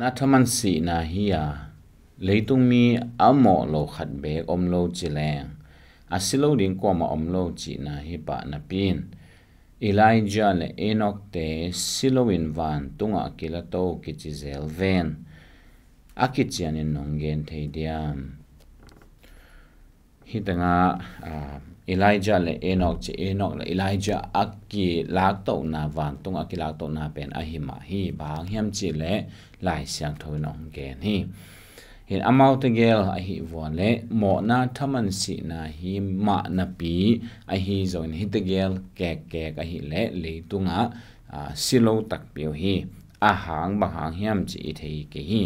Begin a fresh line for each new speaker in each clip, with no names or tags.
na thaman si na hiya lấy tung mi amo lo khat be om lo chileng asilo ding ko ma om lo chi na hi pa na pin Elijah le Enoch te silowin van tunga kilato kichizel ven akichianin te diam hitanga Elijah le Enoch che Enoch le Elijah akki lak to na van tung akki lak to na pen ahima hi bang hiam chi le lai siang thoi nong gen hi hin amau te gel a hi von le mo na thaman si na hi ma na pi a hi zon hi te gel ke ke ka hi le le tunga silo tak piu hi ahang bahang hiam chi thei ke hi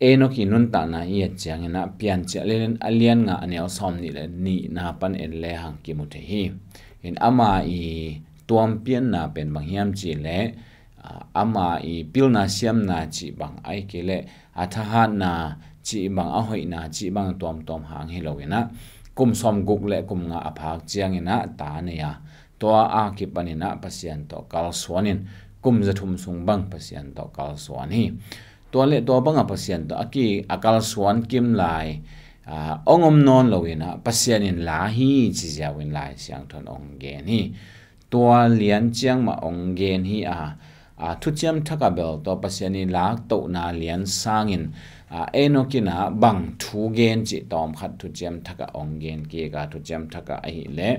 eno ki nun ta na ye chang na pian che len alian nga anel som ni le ni na pan en le hang ki mu the hi in ama i tuam pian na pen bang hiam chi le ama i pil na siam na chi bang ai ke le atha ha na chi bang a hoi na chi bang tuam tuam hang he lo na kum som guk le kum nga aphak chiang na ta ne ya to a ki panina pasian to kal swanin kum zathum sung bang pasian to kal swani ตัวเละตัวบังอ่ะพัศยันตัวอากีอาการสวนกิมลายองอมนอนเราเองนะพัศยันนี่ลาฮีจีเจ้าเองลายเสียงทนองเกนี่ตัวเลียนเจียงมาองเกนี่อ่ะอาทุเจียมทักเบลตัวพัศยันนี่ลากโตนาเลียนสร้างเงินอาเอ็นกินะบังทูเกนจิตอมขัดทุเจียมทักองเกนเกียกาทุเจียมทักไอเละ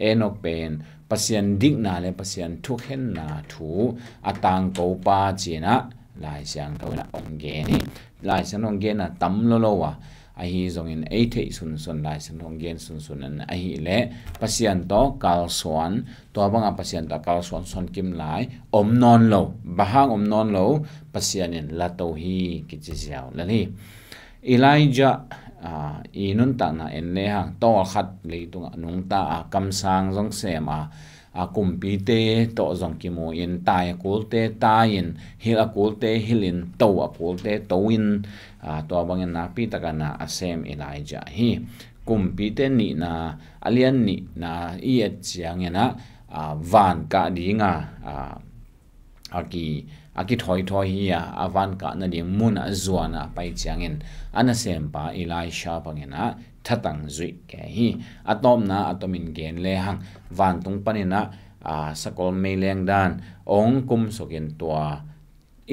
เอ็นกเป็นพัศยันดิ่งนาเลพัศยันทุกเห็นนาทูอาต่างโกปาจีนะ lại sang thoi na ông ge ni lai siang ong ge na tam lo lo wa a hi zong in ei thei sun sun lai siang ong ge sun sun an a hi le pasian to kal swan to banga pasian To kal swan son kim lại om non lo bahang om non lo pasian in là to hi kí chi siao là ni Elijah à inun ta na en le hang to khat le tu nung ta a kam sang zong sem a akum à, pi te to zong ki mo in tai kul te tai in hil akul te hilin to akul te to in a to bang na pi taka na asem elijah hi kum pi te ni na alian ni na i et chiang na a van ka dinga a aki aki thoi thoi hi a avan ka na ding mun a zuana pai chiang in anasem pa elijah bang na thatang duy kẻ hi atom na atomin gen le hang van tung panina a ah, sakol me leng dan ong kum sokin tua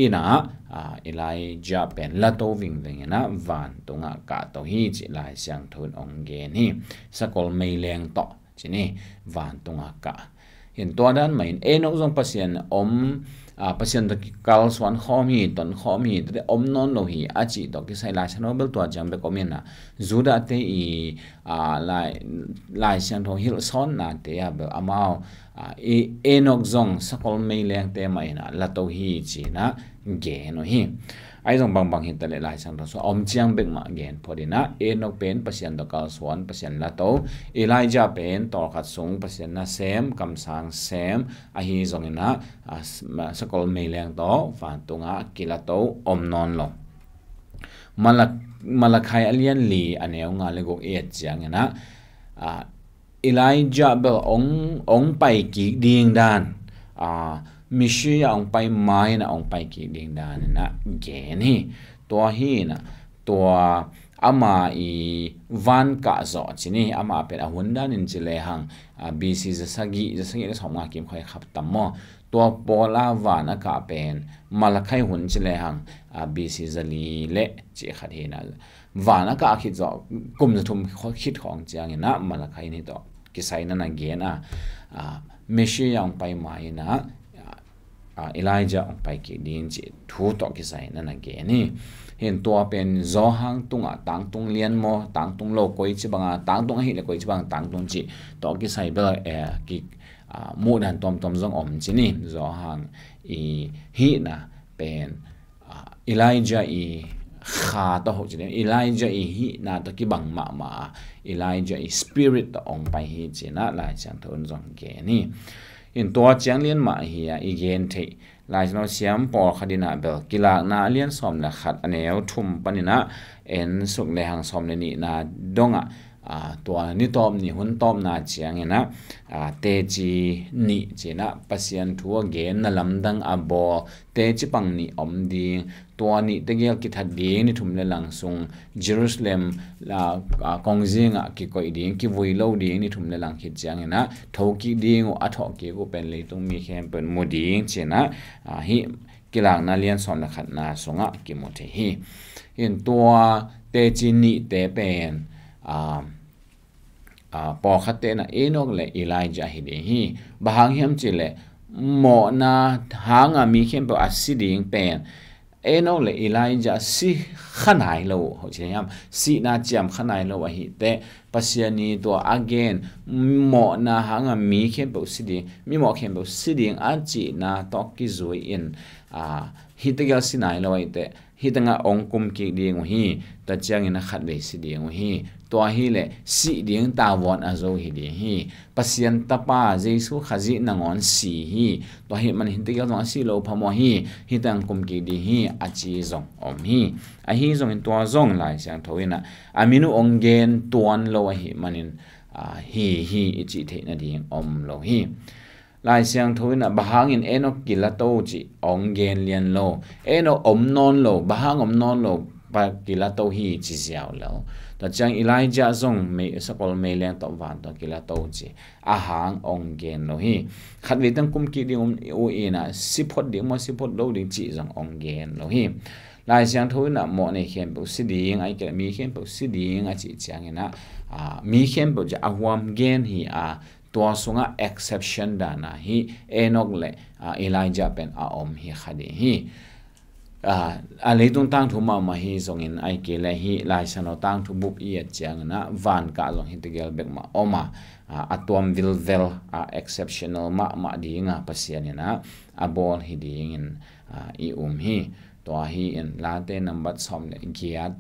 ina a ah, ilai japan la to ving ving na van tunga ka to hi chi lai siang thun ong gen hi sakol me leng to chini van tunga ka hiện toa đan mà hiện eno zong pasien om à pasien to cao suan khom hi ton khom hi te om non lo hi a chi to ki sai la chano bel toa jam be ko men na zu da te i à lại lại chan tho hiểu son na te ya be amao à e enok zong sakol mei leng te mai na là to hi chỉ na ge no hi ai zong bang bang hin ta le lai sang so om chiang bek ma gen phodina e no pen pasien da ka swan pasien la to elijah pen tor khat sung pasien na sem kam sang sem a hi zong na sakol me leng to fan tunga kila to om non lo malak malakai alian li aneu nga le go e chiang na a elijah bel ong ong pai ki ding dan a มิชื่อองไปไม้นะองไปกีดยงดานนะเกนี่ ตัวฮีนะตัวอามาอีวันกะจอชนี่อามาเป็นอาหุ่นด้านินจิเลหังบีซีจะสกิจะสกิจะสองมากิมคอยขับตัมอตัวปอลาวานะกะเป็นมาลคไยหุ่นจเลหังบีซีจะลีเลจิขัดเฮนัลวานะกะคิดจอกลุ่มจะทุมคิดของเจียงนะมาลคไยนี่ต่อกิไซนั้นนะเกนะเมชียองไปไม่นะ Ah, Elijah ong pai ki din chi thu to ki sai na na ge ni hin to pen zo hang tung tunga tang tung lian mo tang tung lo koi chi banga tang tung hi le koi chi bang, tang tung chi to eh, ki sai ah, bel e ki mu dan tom tom zong om chi ni zo hang i hi na pen ah, Elijah i kha to ho chi Elijah i hi na to ki bang ma ma Elijah i spirit to ong pai hi chi na lai chang thon zong ge ni in to chang lien ma hi ya i gen the lai no siam por khadina bel kila na alien som la khat anew thum panina en suk le hang som le ni na donga tuwa ni top ni hun top naa chea ngay naa tae chi ni chea naa pa siyan thua ge na lam dang a bo tae chi pang ni om dieng tuwa ni tae kia kitha dieng ni thum le lang sung Jerusalem la kong jing a kikoi lian na khat te ni te ่าอ่าปอคัตเตนะเอนกแลอีไลจาฮิเดฮีบาฮังเฮมจิเลมอนาหางามีเขมปอัสซิดิงเปนเอนกแลอีไลจาซิขนายโลฮาจิยามซินาจิมขนายโลวะฮิเตปัสยนีตัวอาเกนมอนาหางามีเขมปอซิดิงมีมอเขมปอซิดิงอัจินาตอกซอินอ่าฮิตเกลซินายโลวะฮิเตตัวฮีเลสีเดียงตาวอนอาโจฮีเดียฮีปัสยันตาป้าเจสุขจินงอนสีฮีตัวฮีมันหินติกาตองสีโลพมอฮีฮีตังกุมกีดีฮีอาจีจงอมฮีอาฮีจงตัวจงหลายเสียงทวินะอามินุองเกนตวนโลฮีมันินฮีฮีอิจิเทนะดีอมโลฮีลายเสียงทวินะบางอินเอนกิลาโตจิองเกนเลียนโลเอนอมนอนโลบางอมนอนโลပါကိလာတောဟီချီဇယောလောတချန်အီလိုင်ဂျာဇုံမေစကောလမေလန်တော့ဝန်တော့ကိလာတောချီအဟန်အောင်ဂေနိုဟီခတ်ဝေတန်ကုမ်ကီဒီုံအိုအေနာစီဖော့ဒီမစီဖော့လောဒီချီဇံအောင်ဂေနိုဟီလာရှန်ထိုးနာမော်နေခင်ပုစီဒီရင်အိုက်ကမီခင်ပုစီဒီရင်အချီချန်ငနာအာမီခင်ပုဂျာအဝမ်ဂန်ဟီအာตัวสุงะ exception ดานะฮีเอนอกเลอะเอไลจาเป็นอาอมฮีคดีฮี à à lấy tung tăng thu mà mà hi zong in ai ke le hi lai sano tăng thu bup i chang na van ka zong hin tegel bek mà oma à atom vil vel à exceptional ma ma di nga pasian na a bol hi ding in à i um hi to hi in la te number som le giat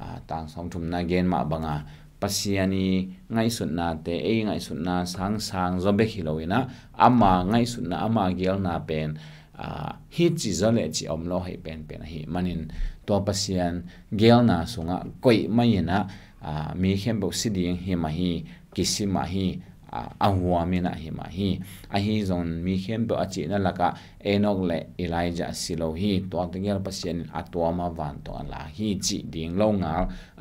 à tăng som thum na gen mà à ma banga ngay ngai na te e ngai sunna sang sang zobe hiloina ama ngai sunna ama gel na pen a hi chi zale chi om lo he pen pen hi manin to pasian gel na sunga koi mayena a mi hem bo siding hi ma hi kisima hi a huwa mi na hi ma hi a hi zon mi hem bo achi na laka enok le elijah silo hi to tingel pasian a to ma van to la hi chi ding lo nga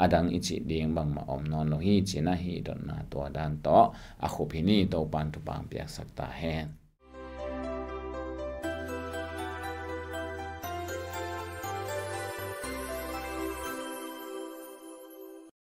adang ichi ding bang ma om non lo hi chi na hi don na to dan to a khopini to pan tu pang pyak sakta hen